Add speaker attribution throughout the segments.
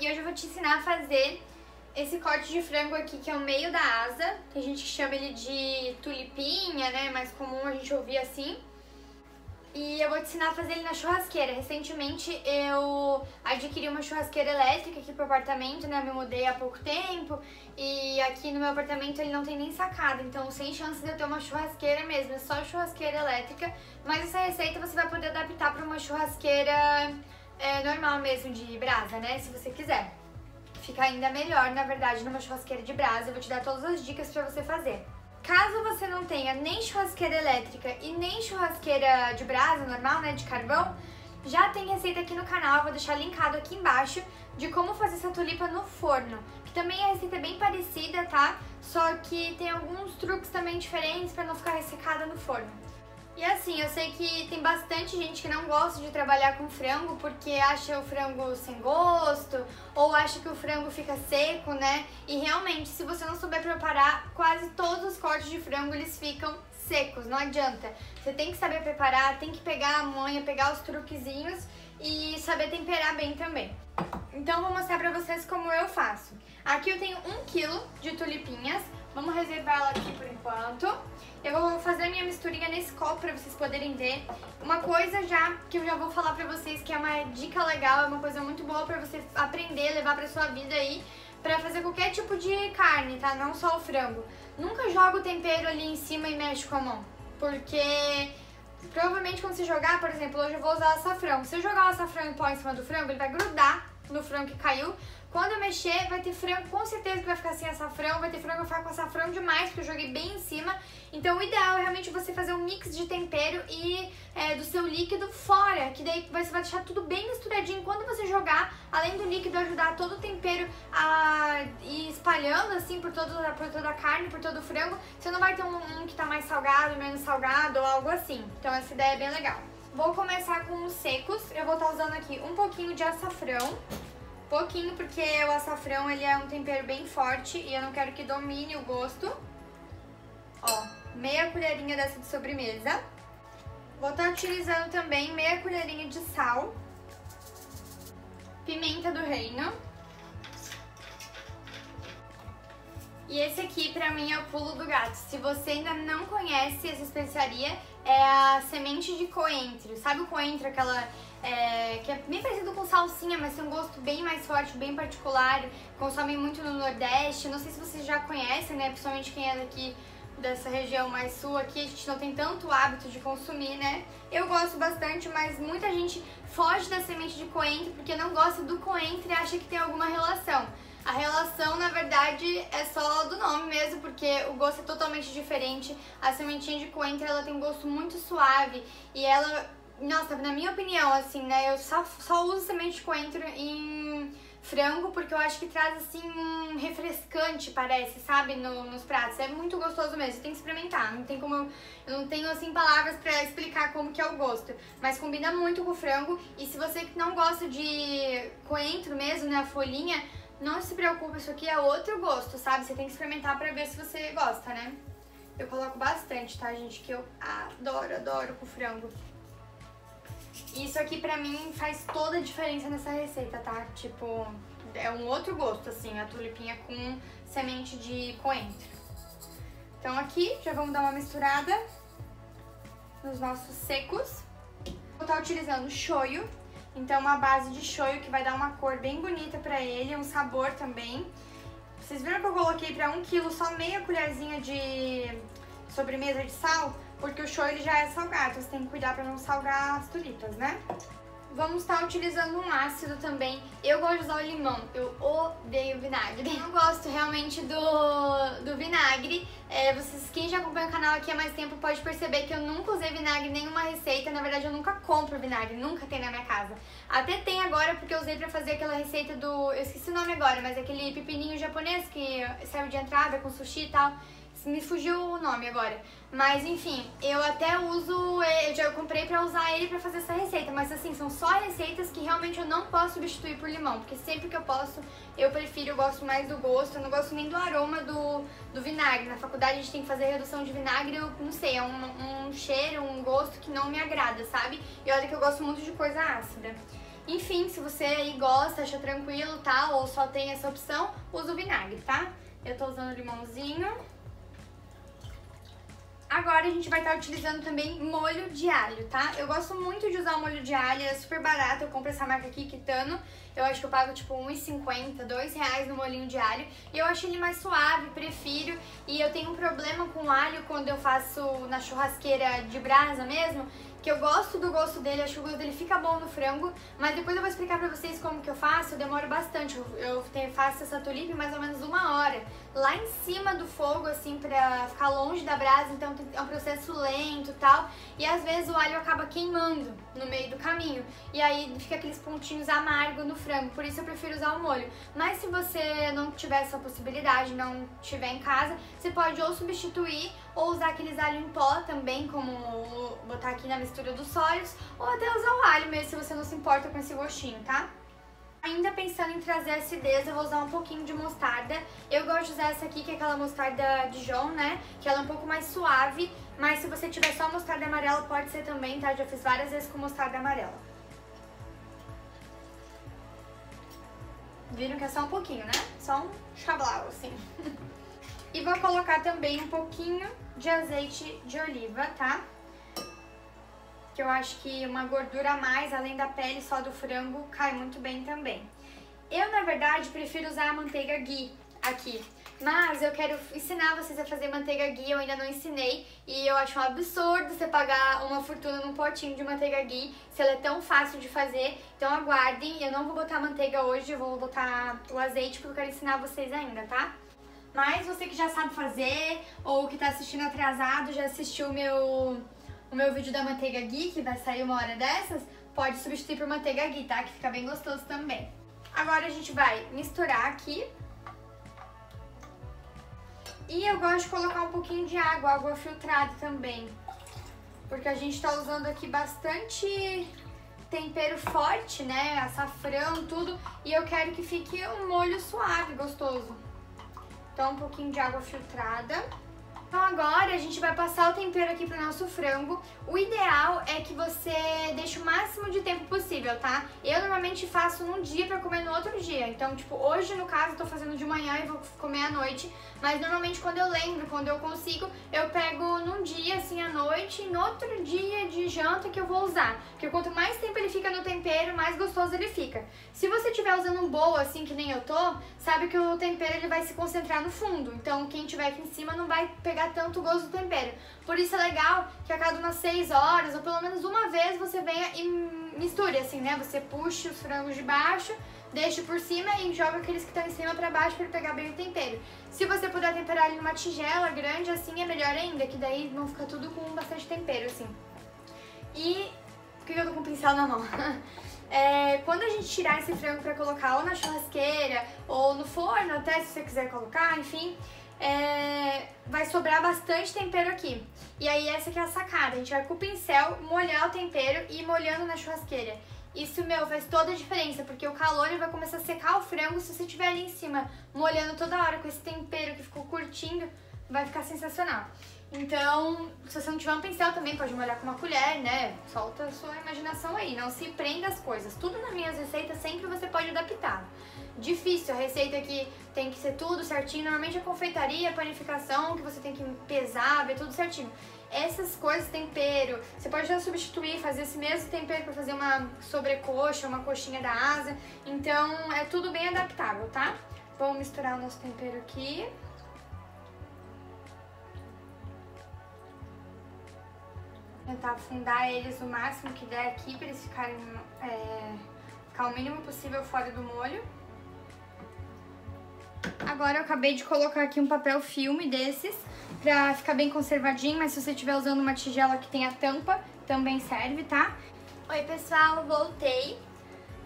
Speaker 1: e hoje eu vou te ensinar a fazer esse corte de frango aqui, que é o meio da asa. Tem gente que chama ele de tulipinha, né? Mais comum a gente ouvir assim. E eu vou te ensinar a fazer ele na churrasqueira. Recentemente eu adquiri uma churrasqueira elétrica aqui pro apartamento, né? Eu me mudei há pouco tempo e aqui no meu apartamento ele não tem nem sacada, então sem chance de eu ter uma churrasqueira mesmo, é só churrasqueira elétrica. Mas essa receita você vai poder adaptar para uma churrasqueira é, normal mesmo, de brasa, né? Se você quiser. Fica ainda melhor, na verdade, numa churrasqueira de brasa. Eu vou te dar todas as dicas para você fazer. Caso você não tenha nem churrasqueira elétrica e nem churrasqueira de brasa normal, né, de carvão, já tem receita aqui no canal, vou deixar linkado aqui embaixo, de como fazer essa tulipa no forno. Que também a receita é bem parecida, tá? Só que tem alguns truques também diferentes para não ficar ressecada no forno. E assim, eu sei que tem bastante gente que não gosta de trabalhar com frango porque acha o frango sem gosto ou acha que o frango fica seco, né? E realmente, se você não souber preparar, quase todos os cortes de frango eles ficam secos, não adianta. Você tem que saber preparar, tem que pegar a manha, pegar os truquezinhos e saber temperar bem também. Então vou mostrar pra vocês como eu faço. Aqui eu tenho um quilo de tulipinhas, vamos reservar ela aqui por enquanto. Eu vou fazer a minha misturinha nesse copo pra vocês poderem ver. Uma coisa já que eu já vou falar pra vocês que é uma dica legal, é uma coisa muito boa pra você aprender, levar pra sua vida aí, pra fazer qualquer tipo de carne, tá? Não só o frango. Nunca joga o tempero ali em cima e mexe com a mão, porque provavelmente quando você jogar, por exemplo, hoje eu vou usar açafrão. Se eu jogar o açafrão em pó em cima do frango, ele vai grudar no frango que caiu. Quando eu mexer, vai ter frango, com certeza que vai ficar sem açafrão, vai ter frango vai ficar com açafrão demais, porque eu joguei bem em cima. Então o ideal é realmente você fazer um mix de tempero e é, do seu líquido fora, que daí você vai deixar tudo bem misturadinho. Quando você jogar, além do líquido ajudar todo o tempero a ir espalhando assim por, todo, por toda a carne, por todo o frango, você não vai ter um, um que tá mais salgado, menos salgado ou algo assim. Então essa ideia é bem legal. Vou começar com os secos, eu vou estar tá usando aqui um pouquinho de açafrão. Pouquinho, porque o açafrão ele é um tempero bem forte e eu não quero que domine o gosto. Ó, meia colherinha dessa de sobremesa. Vou estar tá utilizando também meia colherinha de sal. Pimenta do reino. E esse aqui pra mim é o pulo do gato. Se você ainda não conhece essa especiaria, é a semente de coentro. Sabe o coentro, aquela é, que é bem parecido com salsinha, mas tem um gosto bem mais forte, bem particular. Consomem muito no Nordeste. Não sei se vocês já conhecem, né? Principalmente quem é daqui dessa região mais sul aqui, a gente não tem tanto hábito de consumir, né? Eu gosto bastante, mas muita gente foge da semente de coentro porque não gosta do coentro e acha que tem alguma relação. A relação, na verdade, é só do nome mesmo, porque o gosto é totalmente diferente. A sementinha de coentro, ela tem um gosto muito suave e ela, nossa, na minha opinião, assim, né, eu só, só uso semente de coentro em frango porque eu acho que traz, assim, um refrescante, parece, sabe, no, nos pratos. É muito gostoso mesmo, tem que experimentar. Não tem como, eu, não tenho, assim, palavras pra explicar como que é o gosto. Mas combina muito com o frango e se você não gosta de coentro mesmo, né, a folhinha não se preocupe, isso aqui é outro gosto, sabe? Você tem que experimentar pra ver se você gosta, né? Eu coloco bastante, tá, gente? Que eu adoro, adoro com frango. Isso aqui pra mim faz toda a diferença nessa receita, tá? Tipo, é um outro gosto, assim, a tulipinha com semente de coentro. Então aqui já vamos dar uma misturada nos nossos secos. Vou estar utilizando shoyu, então uma base de shoyu que vai dar uma cor bem bonita pra ele, um sabor também. Vocês viram que eu coloquei pra um quilo só meia colherzinha de sobremesa de sal? Porque o shoyu ele já é salgado, você tem que cuidar pra não salgar as tulipas, né? Vamos estar utilizando um ácido também. Eu gosto de usar o limão, eu odeio vinagre. Eu não gosto realmente do, do vinagre. É, vocês, quem já acompanha o canal aqui há mais tempo pode perceber que eu nunca usei vinagre em nenhuma receita. Na verdade, eu nunca compro vinagre, nunca tem na minha casa. Até tem agora porque eu usei pra fazer aquela receita do... Eu esqueci o nome agora, mas aquele pepininho japonês que serve de entrada com sushi e tal. Me fugiu o nome agora. Mas enfim, eu até uso, eu já comprei pra usar ele pra fazer essa receita. Mas assim, são só receitas que realmente eu não posso substituir por limão. Porque sempre que eu posso, eu prefiro, eu gosto mais do gosto. Eu não gosto nem do aroma do, do vinagre. Na faculdade a gente tem que fazer redução de vinagre, eu não sei, é um, um cheiro, um gosto que não me agrada, sabe? E olha que eu gosto muito de coisa ácida. Enfim, se você aí gosta, acha tranquilo, tá? Ou só tem essa opção, usa o vinagre, tá? Eu tô usando limãozinho. Agora a gente vai estar utilizando também molho de alho, tá? Eu gosto muito de usar o molho de alho, é super barato. Eu compro essa marca aqui, Kitano. Eu acho que eu pago tipo R$1,50, R$2,00 no molhinho de alho. E eu acho ele mais suave, prefiro. E eu tenho um problema com alho quando eu faço na churrasqueira de brasa mesmo que eu gosto do gosto dele, acho que o gosto dele fica bom no frango, mas depois eu vou explicar pra vocês como que eu faço, eu demoro bastante, eu, eu faço essa tulipa mais ou menos uma hora, lá em cima do fogo, assim, pra ficar longe da brasa, então é um processo lento e tal, e às vezes o alho acaba queimando no meio do caminho, e aí fica aqueles pontinhos amargos no frango, por isso eu prefiro usar o molho. Mas se você não tiver essa possibilidade, não tiver em casa, você pode ou substituir, ou usar aqueles alho em pó também, como botar aqui na mistura dos sólidos, ou até usar o alho mesmo, se você não se importa com esse gostinho, tá? Pensando em trazer acidez, eu vou usar um pouquinho de mostarda. Eu gosto de usar essa aqui, que é aquela mostarda Dijon, né? Que ela é um pouco mais suave, mas se você tiver só mostarda amarela, pode ser também, tá? Já fiz várias vezes com mostarda amarela. Viram que é só um pouquinho, né? Só um chablau, assim. e vou colocar também um pouquinho de azeite de oliva, tá? que eu acho que uma gordura a mais, além da pele só do frango, cai muito bem também. Eu, na verdade, prefiro usar a manteiga ghee aqui, mas eu quero ensinar vocês a fazer manteiga ghee, eu ainda não ensinei, e eu acho um absurdo você pagar uma fortuna num potinho de manteiga ghee, se ela é tão fácil de fazer, então aguardem, eu não vou botar manteiga hoje, eu vou botar o azeite, porque eu quero ensinar vocês ainda, tá? Mas você que já sabe fazer, ou que tá assistindo atrasado, já assistiu o meu o meu vídeo da manteiga ghee, que vai sair uma hora dessas, pode substituir por manteiga ghee, tá? Que fica bem gostoso também. Agora a gente vai misturar aqui. E eu gosto de colocar um pouquinho de água, água filtrada também. Porque a gente tá usando aqui bastante tempero forte, né? Açafrão, tudo. E eu quero que fique um molho suave, gostoso. Então um pouquinho de água filtrada. Então agora a gente vai passar o tempero aqui pro nosso frango. O ideal é que você deixe o máximo de tempo possível, tá? Eu normalmente faço num dia pra comer no outro dia. Então, tipo, hoje no caso eu tô fazendo de manhã e vou comer à noite. Mas normalmente quando eu lembro, quando eu consigo, eu pego num dia, assim, à noite, e no outro dia de janta que eu vou usar. Porque quanto mais tempo ele fica no tempero, mais gostoso ele fica. Se você estiver usando um bowl, assim, que nem eu tô, sabe que o tempero ele vai se concentrar no fundo. Então quem tiver aqui em cima não vai pegar tanto gosto do tempero. Por isso é legal que a cada umas 6 horas, ou pelo menos uma vez, você venha e misture, assim, né? Você puxe os frangos de baixo, deixa por cima e joga aqueles que estão em cima pra baixo para pegar bem o tempero. Se você puder temperar ele numa tigela grande, assim, é melhor ainda, que daí vão ficar tudo com bastante tempero, assim. E... Por que eu tô com o pincel na mão? É, quando a gente tirar esse frango pra colocar ou na churrasqueira ou no forno, até se você quiser colocar, enfim, é, vai sobrar bastante tempero aqui. E aí essa aqui é a sacada, a gente vai com o pincel molhar o tempero e ir molhando na churrasqueira. Isso, meu, faz toda a diferença, porque o calor vai começar a secar o frango se você estiver ali em cima molhando toda hora com esse tempero que ficou curtindo, vai ficar sensacional. Então, se você não tiver um pincel também, pode molhar com uma colher, né? Solta a sua imaginação aí, não se prenda às coisas. Tudo nas minhas receitas sempre você pode adaptar. Difícil, a receita que tem que ser tudo certinho. Normalmente a confeitaria, a panificação, que você tem que pesar, ver tudo certinho. Essas coisas, tempero, você pode já substituir, fazer esse mesmo tempero para fazer uma sobrecoxa, uma coxinha da asa. Então, é tudo bem adaptável, tá? Vamos misturar o nosso tempero aqui. Tentar afundar eles o máximo que der aqui para eles ficarem é, ficar o mínimo possível fora do molho. Agora eu acabei de colocar aqui um papel filme desses pra ficar bem conservadinho, mas se você estiver usando uma tigela que tem a tampa, também serve, tá? Oi pessoal, voltei.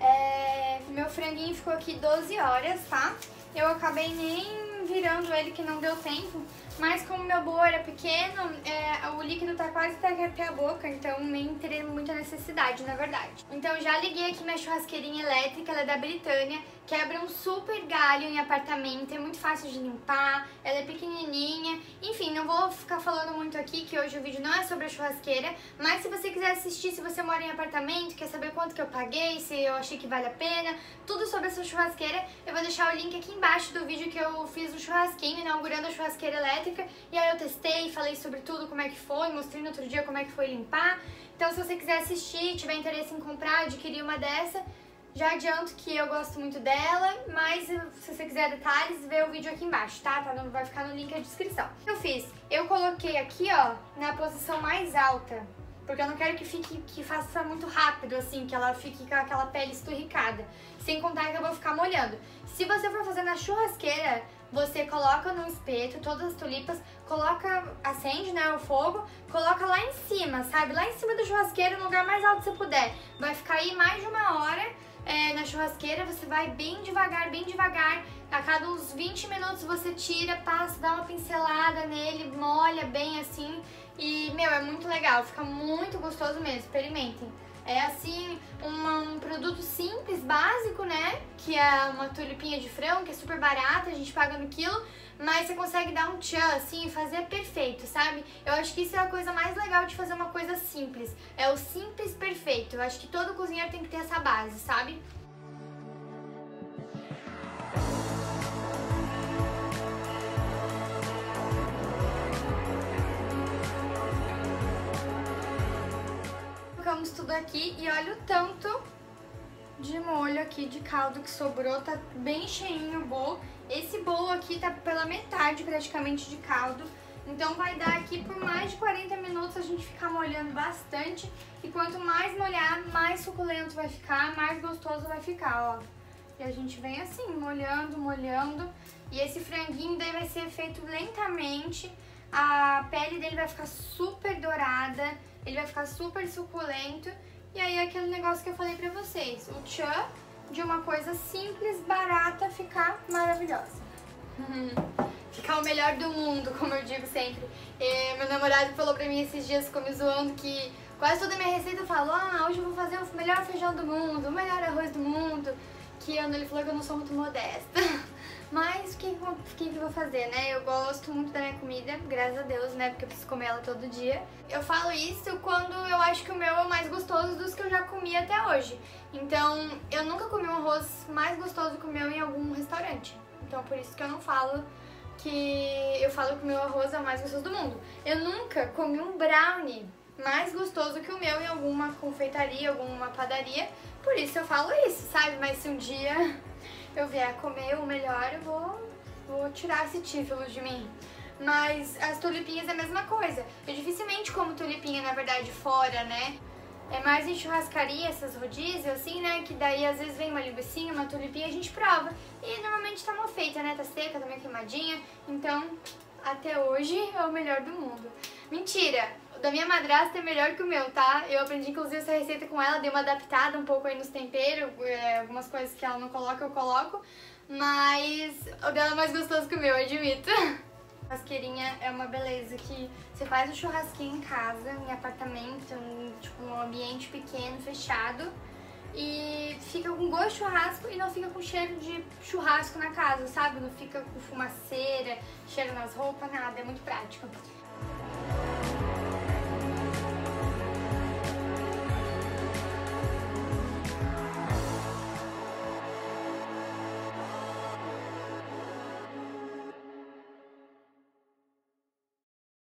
Speaker 1: É, meu franguinho ficou aqui 12 horas, tá? Eu acabei nem virando ele que não deu tempo, mas como meu bolo era pequeno, é, o líquido tá quase até, a boca, então nem teria muita necessidade, na verdade. Então já liguei aqui minha churrasqueirinha elétrica, ela é da Britânia, quebra um super galho em apartamento, é muito fácil de limpar, ela é pequenininha. Enfim, não vou ficar falando muito aqui, que hoje o vídeo não é sobre a churrasqueira, mas se você quiser assistir, se você mora em apartamento, quer saber quanto que eu paguei, se eu achei que vale a pena, tudo sobre essa churrasqueira, eu vou deixar o link aqui embaixo do vídeo que eu fiz o churrasquinho, inaugurando a churrasqueira elétrica, e aí eu testei, falei sobre tudo, como é que foi, mostrei no outro dia como é que foi limpar. Então se você quiser assistir, tiver interesse em comprar, adquirir uma dessa, já adianto que eu gosto muito dela, mas se você quiser detalhes, vê o vídeo aqui embaixo, tá? tá no, vai ficar no link na descrição. O que eu fiz? Eu coloquei aqui, ó, na posição mais alta, porque eu não quero que fique que faça muito rápido, assim, que ela fique com aquela pele esturricada. Sem contar que eu vou ficar molhando. Se você for fazer na churrasqueira, você coloca no espeto todas as tulipas, coloca, acende, né, o fogo, coloca lá em cima, sabe? Lá em cima da churrasqueira, no lugar mais alto que você puder. Vai ficar aí mais de uma hora é, na churrasqueira, você vai bem devagar, bem devagar. A cada uns 20 minutos você tira, passa, dá uma pincelada nele, molha bem assim. E, meu, é muito legal, fica muito gostoso mesmo, experimentem. É assim, um, um, produto simples, básico, né? Que é uma tulipinha de frango, que é super barata, a gente paga no quilo, mas você consegue dar um tchan, assim, e fazer perfeito, sabe? Eu acho que isso é a coisa mais legal de fazer uma coisa simples. É o simples perfeito. Eu acho que todo cozinheiro tem que ter essa base, sabe? Tudo aqui e olha o tanto de molho aqui de caldo que sobrou, tá bem cheinho o bowl. Esse bowl aqui tá pela metade praticamente de caldo, então vai dar aqui por mais de 40 minutos a gente ficar molhando bastante. E quanto mais molhar, mais suculento vai ficar, mais gostoso vai ficar, ó. E a gente vem assim, molhando, molhando. E esse franguinho daí vai ser feito lentamente. A pele dele vai ficar super dourada ele vai ficar super suculento. E aí aquele negócio que eu falei pra vocês, o tchan de uma coisa simples, barata, ficar maravilhosa. ficar o melhor do mundo, como eu digo sempre. E meu namorado falou pra mim esses dias, ficou me zoando, que quase toda minha receita falou, ah, hoje eu vou fazer o melhor feijão do mundo, o melhor arroz do mundo. Que ano ele falou que eu não sou muito modesta. Mas o que, que, que eu vou fazer, né? Eu gosto muito da minha comida, graças a Deus, né? Porque eu preciso comer ela todo dia. Eu falo isso quando eu acho que o meu é o mais gostoso dos que eu já comi até hoje. Então, eu nunca comi um arroz mais gostoso que o meu em algum restaurante. Então, por isso que eu não falo que eu falo que o meu arroz é o mais gostoso do mundo. Eu nunca comi um brownie mais gostoso que o meu em alguma confeitaria, alguma padaria. Por isso eu falo isso, sabe? Mas se um dia eu vier comer o melhor, eu vou, vou tirar esse título de mim. Mas as tulipinhas é a mesma coisa. Eu dificilmente como tulipinha, na verdade, fora, né? É mais em churrascaria, essas rodízios, assim, né? Que daí às vezes vem uma linguiça, uma tulipinha, a gente prova. E normalmente tá mal feita, né? Tá seca, tá meio queimadinha. Então, até hoje é o melhor do mundo. Mentira! Da minha madrasta é melhor que o meu, tá? Eu aprendi inclusive essa receita com ela, dei uma adaptada um pouco aí nos temperos, é, algumas coisas que ela não coloca, eu coloco. Mas o dela é mais gostoso que o meu, admito. Churrasqueirinha é uma beleza que você faz o churrasquinho em casa, em apartamento, em tipo, um ambiente pequeno, fechado e fica com gosto de churrasco e não fica com cheiro de churrasco na casa, sabe? Não fica com fumaceira, cheiro nas roupas, nada, é muito prático.